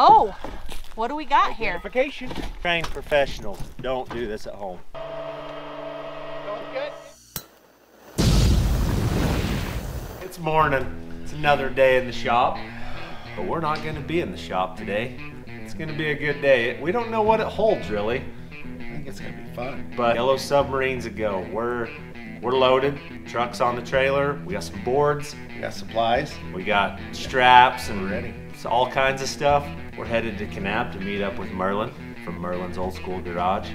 Oh, what do we got here? Identification. Trained professionals don't do this at home. It's morning. It's another day in the shop. But we're not going to be in the shop today. It's going to be a good day. We don't know what it holds really. I think it's gonna be fun. But yellow submarines a go. We're we're loaded. Trucks on the trailer. We got some boards. We got supplies. We got straps and We're ready. So all kinds of stuff. We're headed to Kanab to meet up with Merlin from Merlin's Old School Garage.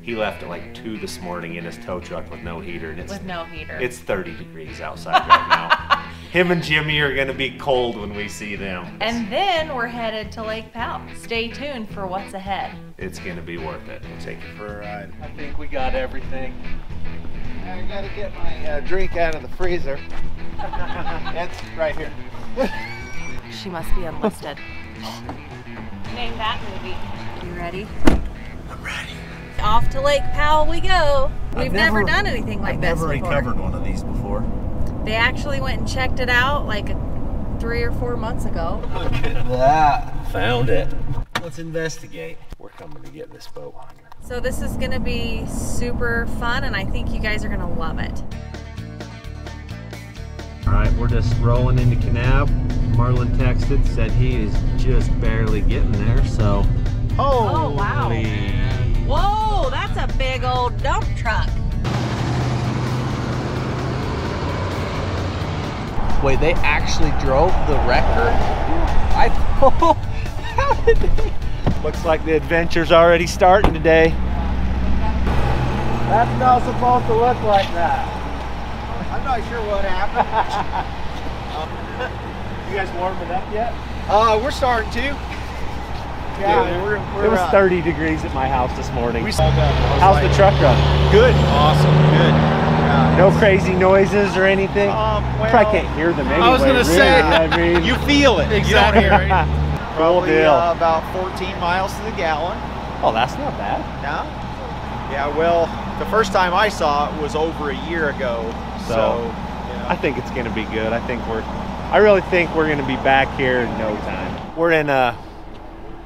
He left at like two this morning in his tow truck with no heater, and it's With no heater. it's 30 degrees outside right now. Him and Jimmy are gonna be cold when we see them. and then we're headed to Lake Powell. Stay tuned for what's ahead. It's gonna be worth it. We'll take you for a ride. I think we got everything. I gotta get my uh, drink out of the freezer. it's right here. She must be enlisted. Name that movie. You ready? I'm ready. Off to Lake Powell we go. We've I've never, never- done anything like this before. I've this never before. recovered one of these before. They actually went and checked it out like three or four months ago. Look at that. Found it. Let's investigate. We're coming to get this boat. So this is gonna be super fun and I think you guys are gonna love it. All right, we're just rolling into Kanab. Marlin texted, said he is just barely getting there, so. Oh, wow. Whoa, that's a big old dump truck. Wait, they actually drove the record? I how did they? Looks like the adventure's already starting today. That's not supposed to look like that. I'm not sure what happened. You guys warming up yet? Uh, we're starting to. Yeah, we're, we're it was uh, 30 degrees at my house this morning. We saw that. How's like, the truck run? Good. Awesome. Good. Yeah. No crazy noises or anything? Um, well, Probably can't hear them anyway. I was gonna really, say, I mean, you feel it. You don't hear it. cool Probably, deal. Uh, about 14 miles to the gallon. oh, that's not bad. No? Yeah, well, the first time I saw it was over a year ago. So, So, you know. I think it's going to be good. I think we're, I really think we're going to be back here in no time. We're in uh,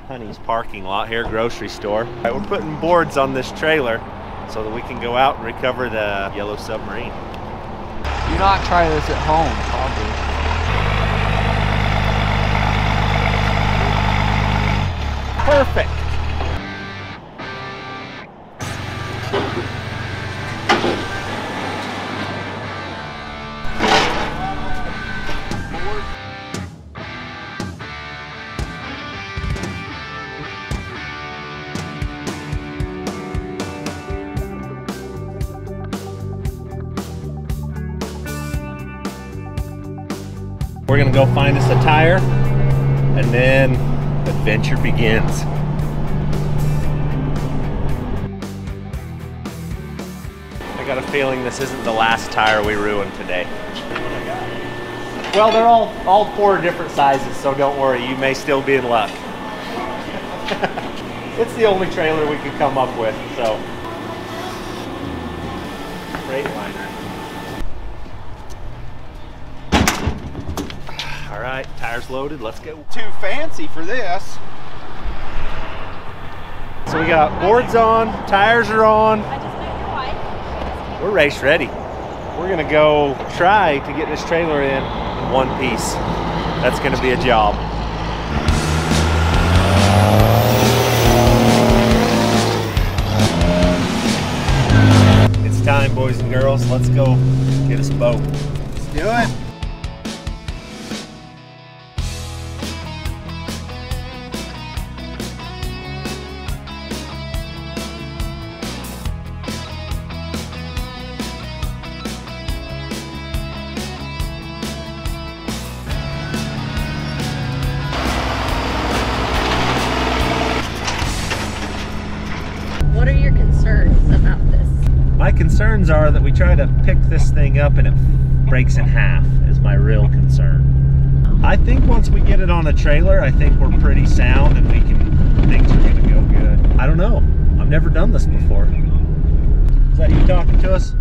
Honey's parking lot here, grocery store. All right, we're putting boards on this trailer so that we can go out and recover the yellow submarine. Do not try this at home, probably. Perfect. We're gonna go find us a tire and then adventure begins. I got a feeling this isn't the last tire we ruined today. Well, they're all all four different sizes, so don't worry, you may still be in luck. it's the only trailer we could come up with, so. Freightliner. Right, tires loaded, let's go. too fancy for this. So we got boards on, tires are on, I just met your wife. we're race ready. We're gonna go try to get this trailer in in one piece. That's gonna be a job. It's time, boys and girls. Let's go get us a boat. Let's do it. Try to pick this thing up and it breaks in half is my real concern. I think once we get it on a trailer, I think we're pretty sound and we can things are gonna go good. I don't know. I've never done this before. Is that you talking to us?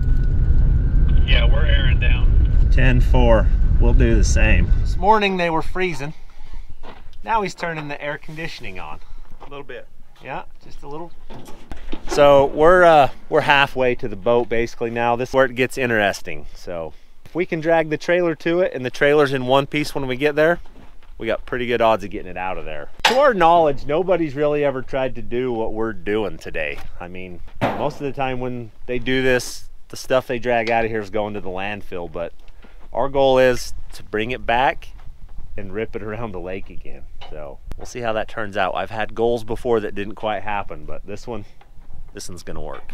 Yeah, we're airing down. 10-4. We'll do the same. This morning they were freezing. Now he's turning the air conditioning on. A little bit. Yeah, just a little. So we're uh, we're halfway to the boat basically now. This is where it gets interesting. So if we can drag the trailer to it and the trailer's in one piece when we get there, we got pretty good odds of getting it out of there. To our knowledge, nobody's really ever tried to do what we're doing today. I mean, most of the time when they do this, the stuff they drag out of here is going to the landfill, but our goal is to bring it back and rip it around the lake again. So we'll see how that turns out. I've had goals before that didn't quite happen, but this one, this one's gonna work.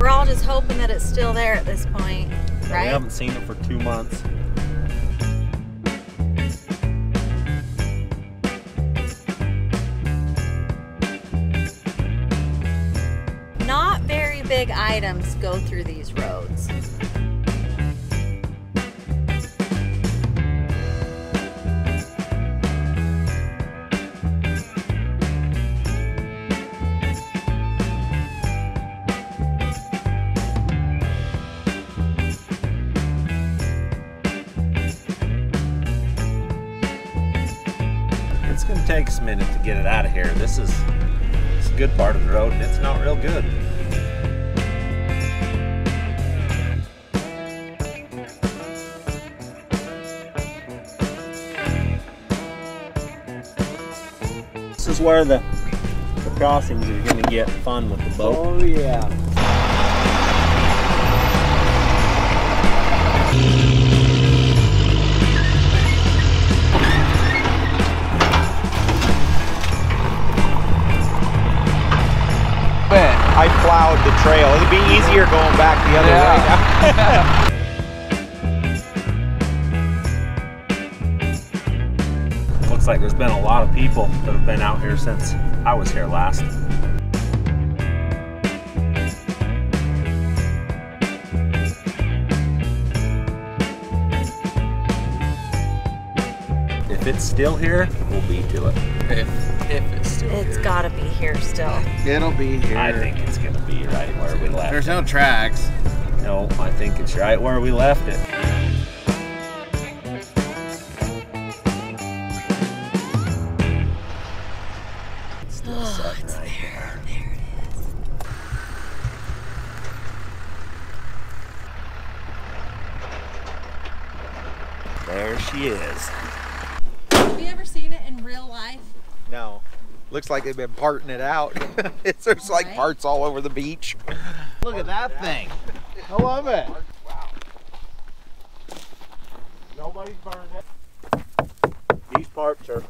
We're all just hoping that it's still there at this point, right? We haven't seen it for two months. Not very big items go through these roads. It's gonna take us a minute to get it out of here. This is it's a good part of the road and it's not real good. This is where the, the crossings are gonna get fun with the boat. Oh yeah. Trail. It'd be easier going back the other Yeah. way. Looks like there's been a lot of people that have been out here since I was here last. If it's still here, we'll be to it. If if it's still It's here. gotta be here still. It'll be here. I think it's gonna be right where we left There's it. no tracks. No, I think it's right where we left it. Like they've been parting it out. it's there's like Right. parts all over the beach. Look at that thing. I love it. Nobody's burned it. These parts are,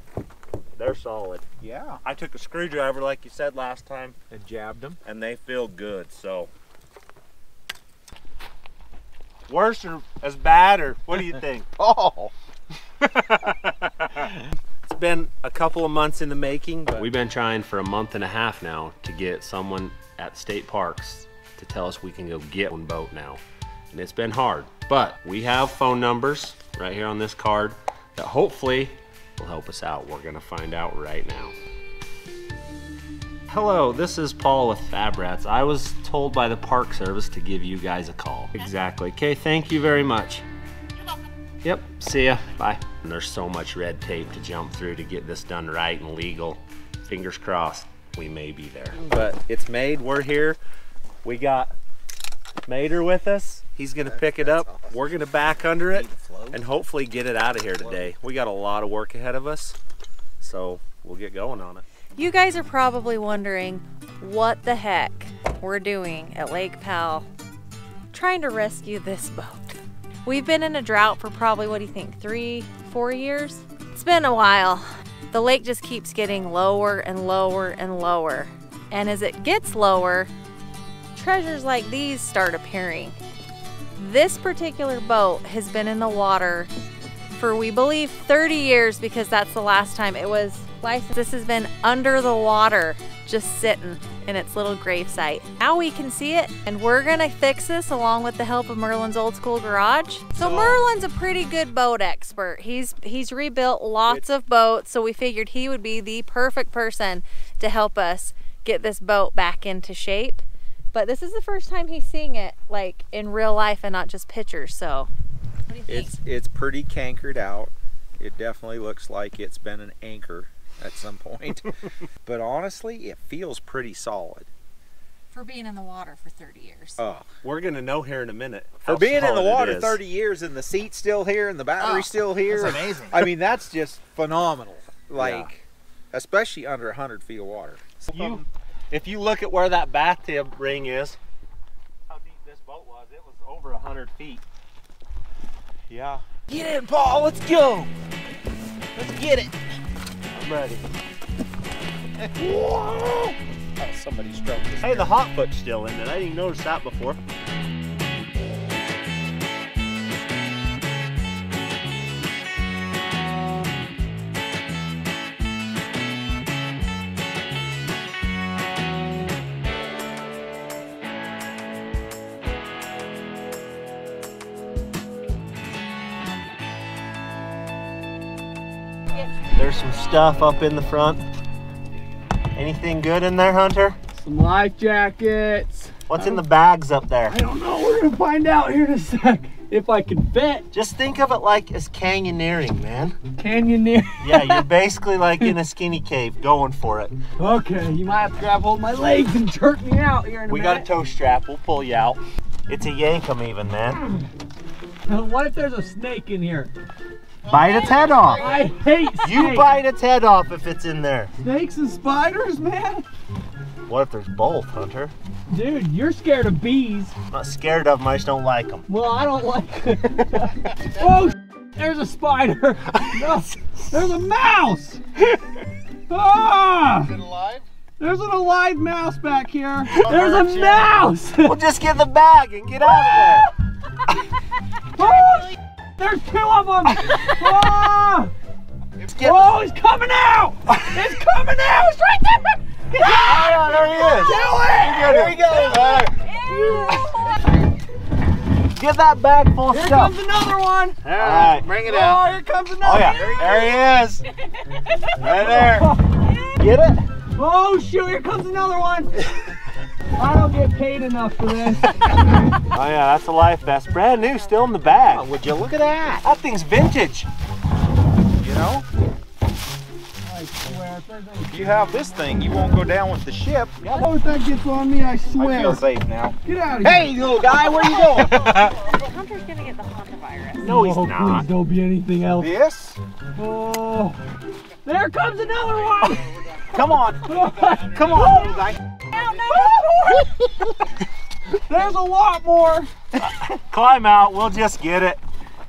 they're solid. Yeah. I took a screwdriver like you said last time And jabbed them. and they feel good, so. Worse or as bad or what do you think? Oh. It's been a couple of months in the making, but we've been trying for a month and a half now to get someone at state parks to tell us we can go get one boat now. And it's been hard, but we have phone numbers right here on this card that hopefully will help us out. We're gonna find out right now. Hello, this is Paul with Fab Rats. I was told by the Park Service to give you guys a call. Exactly. Okay, thank you very much. Yep, see ya. Bye. And there's so much red tape to jump through to get this done right and legal. Fingers crossed, we may be there. But it's made, we're here. We got Mater with us. He's gonna pick it up. We're gonna back under it and hopefully get it out of here today. We got a lot of work ahead of us, so we'll get going on it. You guys are probably wondering what the heck we're doing at Lake Powell trying to rescue this boat. We've been in a drought for probably, what do you think, three, four years? It's been a while. The lake just keeps getting lower and lower and lower. And as it gets lower, treasures like these start appearing. This particular boat has been in the water for we believe 30 years because that's the last time it was licensed. This has been under the water, just sitting in its little gravesite. Now we can see it, and we're gonna fix this along with the help of Merlin's old school garage. So Merlin's a pretty good boat expert. He's he's rebuilt lots of boats, so we figured he would be the perfect person to help us get this boat back into shape. But this is the first time he's seeing it like in real life and not just pictures. So, what do you think? It's it's pretty cankered out. It definitely looks like it's been an anchor at some point. but honestly, it feels pretty solid. for being in the water for 30 years. Oh, We're gonna know here in a minute. for being in the water 30 years and the seat's still here and the battery's Oh, still here. That's amazing. I mean, that's just phenomenal. Like, especially under 100 feet of water. You, um, if you look at where that bathtub ring is, how deep this boat was, it was over hundred feet. Yeah. Get in, Paul. Let's go. Let's get it. Ready. Whoa! Oh, somebody struck. Hey, the hot foot's still in it. I didn't notice that before. Stuff up in the front. Anything good in there, Hunter? Some life jackets. What's in the bags up there? I don't know. We're gonna find out here in a sec if I can fit. Just think of it like as canyoneering, man. Canyoneer. Yeah, you're basically like in a skinny cave going for it. Okay, you might have to grab hold of my legs and jerk me out here in a We got a minute. tow strap. We'll pull you out. It's a yankum even, man. Now, what if there's a snake in here? Bite its head off. I hate snakes. You bite its head off if it's in there. snakes and spiders, man. What if there's both, Hunter? Dude, you're scared of bees. I'm not scared of them. I just don't like them. Well, I don't like. oh, there's a spider. No, there's a mouse. Ah! Is it alive? There's an alive mouse back here. There's a mouse. We'll just get the bag and get out of Oh, there's two of them. Ah! there. Oh, he's coming out! He's coming out! It's right there! Oh, yeah, there he is. Do it! There you go. Get that bag full of Here stuff. comes another one! All right. Bring it Oh, out. here comes another Oh yeah, there he is. Right there. Get it? Oh shoot, here comes another one! I don't get paid enough for this. Oh yeah, that's a life vest. Brand new, still in the bag. Oh, would you look at that? That thing's vintage. You know, I swear, if there's any if you have this thing, you won't go down with the ship. Oh, if that gets on me, I swear. I swear. feel safe now. Get out of here. Hey, little guy, where are you going? Hunter's gonna get the hantavirus. No, he's oh, not. Please don't be anything else. this? Oh, there comes another one. Come on. Come on, little guy. There's a lot more. Climb out. We'll just get it.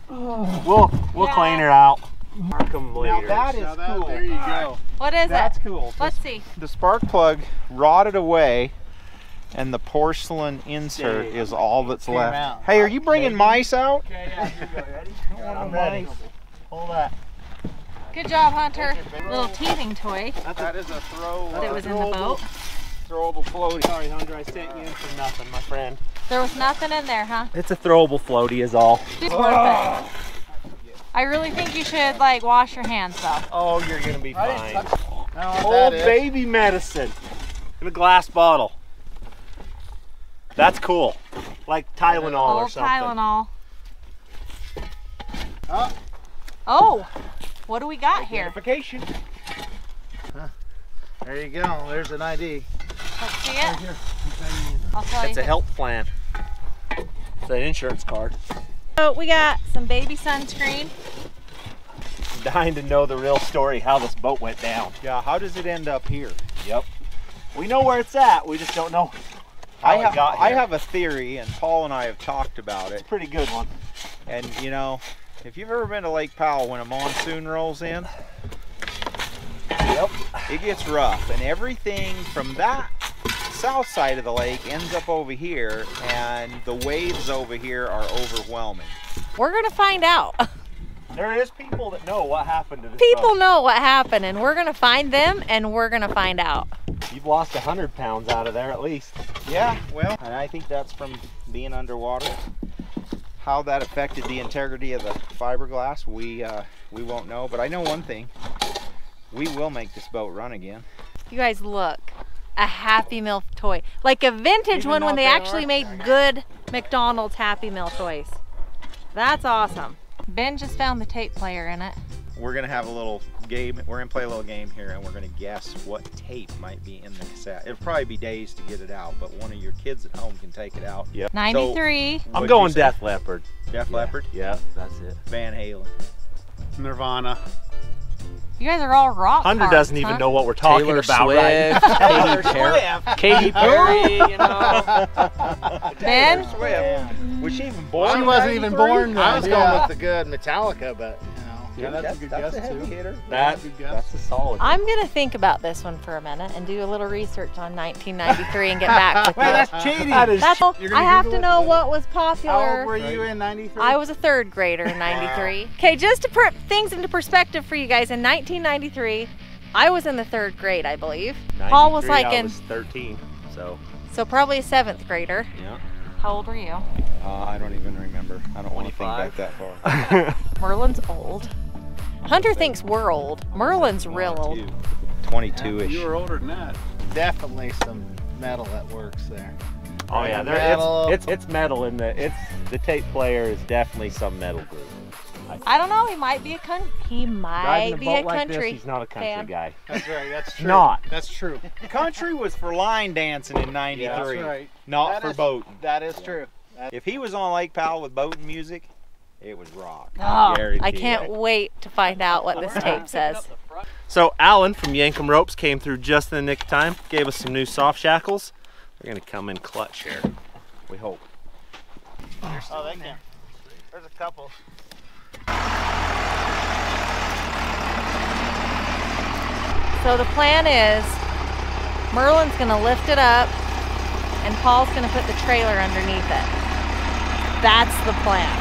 We'll we'll clean her out. Mark 'em Now later. that is Now that- cool. There you go. What is That's it? That's cool. Let's see. The spark plug rotted away and the porcelain insert Dang. is all that's Came left. out. Hey, are you bringing mice out? okay, yeah, here you go. Ready? I'm ready. Hold that. Good job, Hunter. Little teething toy That is a throw. that was in the boat. Throwable floaty. Sorry, Hunter. I sent you in for nothing, my friend. There was nothing in there, huh? It's a throwable floaty, is all. It's worth it. I really think you should like wash your hands though. Oh, you're gonna be fine. didn't touch Now what Old baby medicine in a glass bottle. That's cool. Like Tylenol or Old something. Tylenol. Oh. Oh, what do we got here? Identification. There you go. There's an ID. Let's see it. I'll tell It's you. a health plan. It's an insurance card. So we got some baby sunscreen. I'm dying to know the real story how this boat went down. Yeah, how does it end up here? Yep. We know where it's at. We just don't know how I it have, got I have a theory, and Paul and I have talked about it. It's a pretty good one. And you know, if you've ever been to Lake Powell when a monsoon rolls in, Yep. it gets rough, and everything from that south side of the lake ends up over here, and the waves over here are overwhelming. We're gonna find out. There is people that know what happened to this People boat. know what happened, and we're gonna find them, and we're gonna find out. You've lost 100 pounds out of there at least. Yeah, well, and I think that's from being underwater. How that affected the integrity of the fiberglass, we uh, we won't know. But I know one thing: we will make this boat run again. You guys look. A Happy Meal toy, like a vintage Even one when they they actually are? made good McDonald's Happy Meal toys. That's awesome. Ben just found the tape player in it. We're gonna have a little game. We're gonna play a little game here, and we're gonna guess what tape might be in the cassette. It'll probably be days to get it out, but one of your kids at home can take it out. Yep. 93. I'm going you say? Def Leppard. Def Leppard, Yeah, that's it. Van Halen. Nirvana. You guys are all rock Hunter hearts, doesn't even huh? know what we're talking Taylor about Swift, right Katy Perry, Katy Perry, you know. Ben? Swift. Was she even born? She wasn't even born then. I was Yeah. going with the good Metallica, but you know. Yeah, that's, that's a heavy hitter. That, Good guess. That's a solid. I'm gonna think about this one for a minute and do a little research on 1993 and get back with Well, you. that's cheating. That is That's all. You're I have to know what was popular. How old popular. were you in 93? I was a third grader in 93. Okay, just to put things into perspective for you guys, in 1993, I was in the third grade, I believe. Paul was like I in, was 13, so. so probably a seventh grader. Yeah. How old were you? Uh, I don't even remember. I don't want to think back that far. Merlin's old. Hunter thinks we're old. Merlin's real old. 22-ish. You were older than that. Definitely some metal that works there. Oh yeah, there, Metal. it's, it's it's metal in the it's the tape player is definitely some metal group. I don't know. He might be a con- He might a be boat a like country. this, he's not a country fan. guy. That's right. That's true. Not. That's true. Country was for line dancing in 93, That's right. not That for is- boating. That is true. If he was on Lake Powell with boating music, it was rock. Oh, I guarantee can't it. wait to find out what this tape says. So Alan from Yankum Ropes came through just in the nick of time, gave us some new soft shackles. They're gonna come in clutch here. We hope. Oh, they can. There's a couple. So the plan is Merlin's gonna lift it up and Paul's gonna put the trailer underneath it. That's the plan.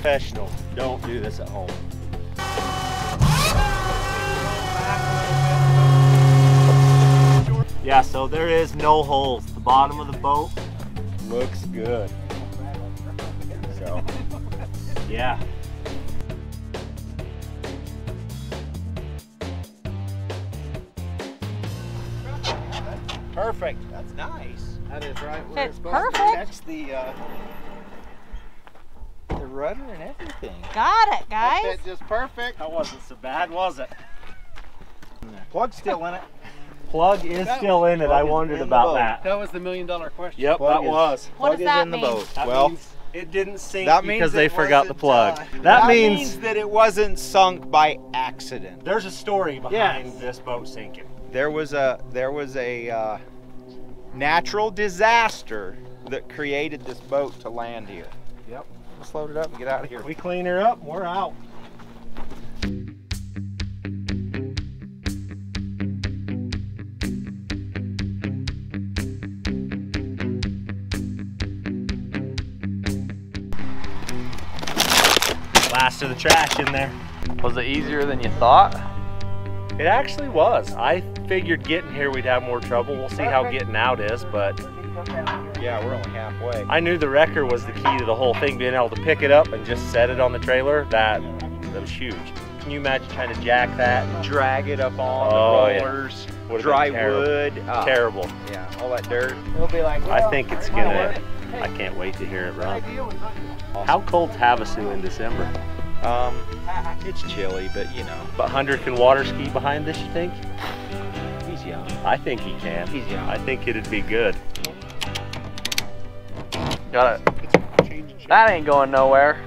Professional. Don't do this at home. Yeah, so there is no holes. The bottom of the boat looks good. So, yeah. Perfect. That's nice. That is right where It's it's supposed to perfect. That's the uh, the rudder and everything. Got it, guys. That fit just perfect. That wasn't so bad, was it? Plug's still in it. Plug is That still in it. I wondered about that. That was the million dollar question. Yep, Plug that is- was. What Plug does is that in the mean? boat. That well, means it didn't sink that means because they forgot the plug. uh, that, that means, that it wasn't sunk by accident. there's a story behind Yes. this boat sinking. There was a there was a uh, natural disaster that created this boat to land here. Let's load it up and get out of here. We clean her up, we're out. Last of the trash in there. Was it easier than you thought? It actually was. I figured getting here we'd have more trouble. We'll see how getting out is, but Yeah, we're only halfway. I knew the wrecker was the key to the whole thing, being able to pick it up and just set it on the trailer. That that was huge. Can you imagine trying to jack that? Drag it up on Oh, the rollers, Would've dry terrible. wood. uh, Terrible. Yeah, all that dirt. It'll be like. I think it's gonna. I can't wait to hear it run. How cold's Havasu in December? Um, it's chilly, but you know, But Hunter can water ski behind this, you think? he's young. I think he can. He's young. I think it'd be good. Got it. That ain't going nowhere.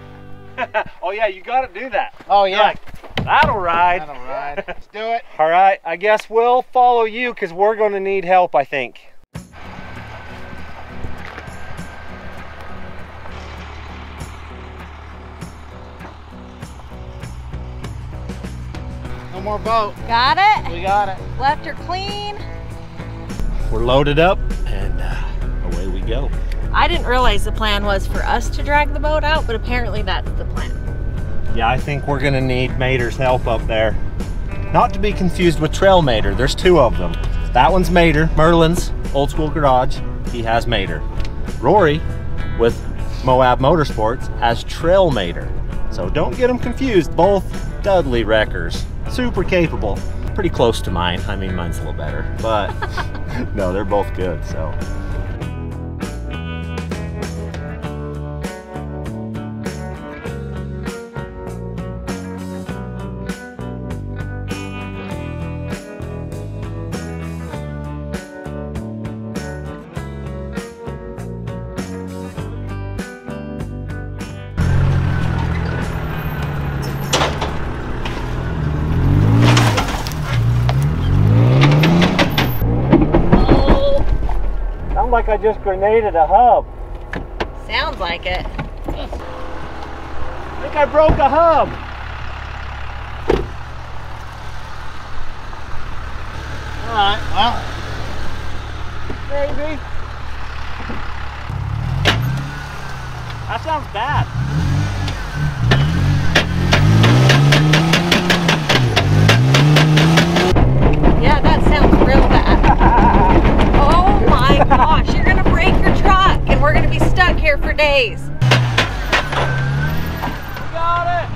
oh yeah, you gotta do that. Oh yeah. That'll ride. That'll ride. Let's do it. All right, I guess we'll follow you because we're gonna need help, I think. No more boat. Got it? We got it. Left her clean. We're loaded up and uh, away we go. I didn't realize the plan was for us to drag the boat out, but apparently that's the plan. Yeah, I think we're gonna need Mater's help up there. Not to be confused with Trail Mater, there's two of them. That one's Mater, Merlin's old school garage. He has Mater. Rory, with Moab Motorsports, has Trail Mater. So don't get them confused, both Dudley wreckers. Super capable. Pretty close to mine. I mean, mine's a little better, but no, they're both good, so. I just grenaded a hub. Sounds like it. I think I broke a hub. All right, well, Maybe. That sounds bad. Yeah, that sounds real bad. oh my gosh, you're gonna break your truck and we're gonna be stuck here for days. Got it.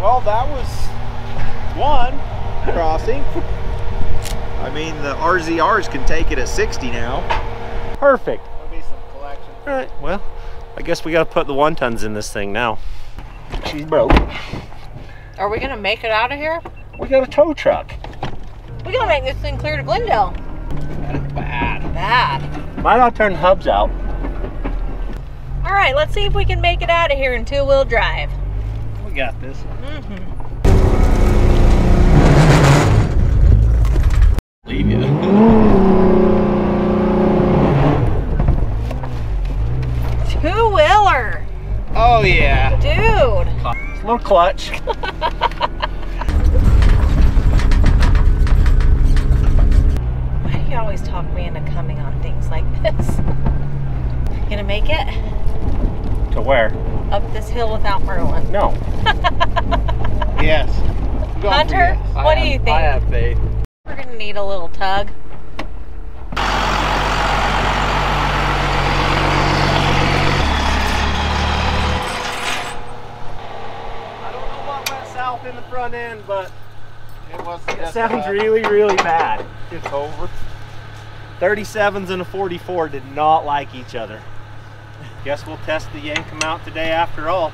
Well, that was One. crossing. I mean, the can take it at 60 now. Perfect. there'll be some collection. All right. Well, I guess we got to put the one tons in this thing now. She's broke. Are we gonna make it out of here? We got a tow truck. We gotta make this thing clear to Glendale. Bad. Bad. Might not turn hubs out. All right, let's see if we can make it out of here in two-wheel drive. We got this. Mm-hmm. Leave you. Two-wheeler, Oh yeah. dude. It's a little clutch. Why do you always talk me into coming on things like this? Gonna make it to where? up this hill without Merlin. No. Yes. I'm going for Hunter, yes. what do you think? I have faith. We're gonna need a little tug. I don't know what went south in the front end, but It was. it sounds really, really bad. It's over. 37s and a 44 did not like each other. Guess we'll test the Yankums out today after all.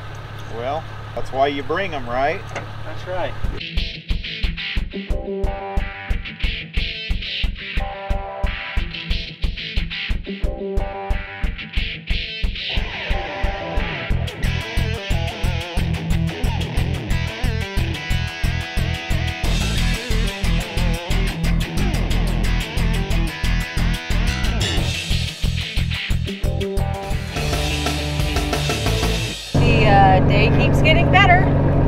Well, that's why you bring them, right? That's right.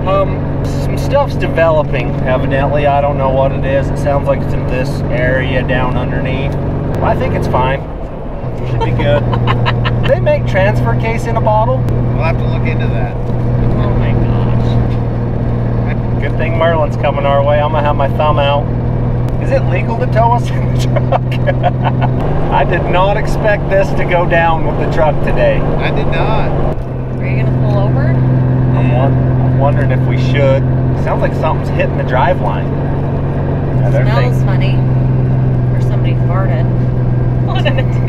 Um, some stuff's developing, evidently. I don't know what it is. It sounds like it's in this area down underneath. But I think it's fine. Should be good. Do they make transfer case in a bottle? We'll have to look into that. Oh my gosh. Good thing Merlin's coming our way. I'm gonna have my thumb out. Is it legal to tow us in the truck? I did not expect this to go down with the truck today. I did not. Are you gonna pull over? I'm, won- I'm wondering if we should. Sounds like something's hitting the drive line. Yeah, Smells thinking- funny. Or somebody farted. What did it do?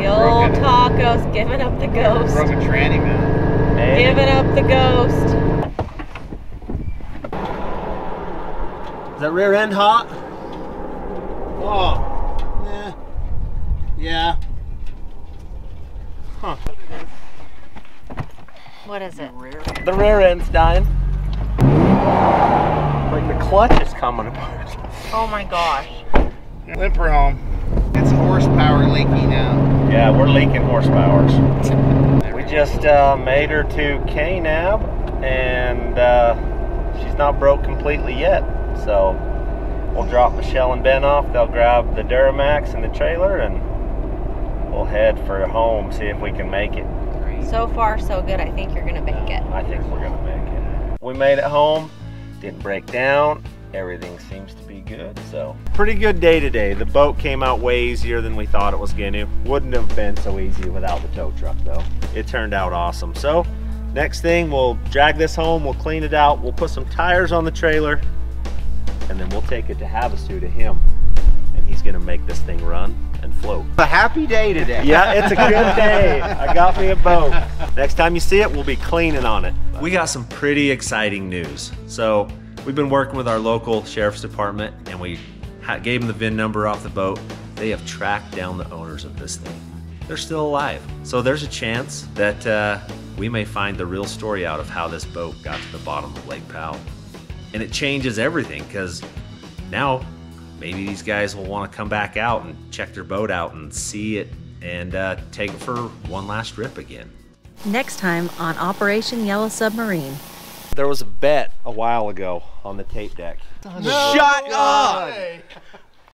The old Broken- tacos giving up the ghost. Broken tranny man. Maybe. Giving up the ghost. Is that rear end hot? Oh. Yeah. Yeah. What is it? The rear end's dying. Like the clutch is coming apart. Oh my gosh. Limper home. It's horsepower leaky now. Yeah, we're leaking horsepowers. We just uh, made her to Kanab and uh, she's not broke completely yet. So we'll drop Michelle and Ben off. They'll grab the Duramax and the trailer and we'll head for home, see if we can make it. So far, so good. I think you're gonna make it. I think we're gonna make it. We made it home, didn't break down. Everything seems to be good, so. Pretty good day today. The boat came out way easier than we thought it was gonna. Wouldn't have been so easy without the tow truck though. It turned out awesome. So, next thing, we'll drag this home, we'll clean it out, we'll put some tires on the trailer, and then we'll take it to Havasu to him. And he's gonna make this thing run and float. A happy day today. Yeah, it's a good day. I got me a boat. Next time you see it, we'll be cleaning on it. We got some pretty exciting news. So we've been working with our local sheriff's department and we gave them the VIN number off the boat. They have tracked down the owners of this thing. They're still alive. So there's a chance that uh, we may find the real story out of how this boat got to the bottom of Lake Powell. And it changes everything because now maybe these guys will want to come back out and check their boat out and see it and uh, take it for one last rip again. Next time on Operation Yellow Submarine. There was a bet a while ago on the tape deck. Shut up!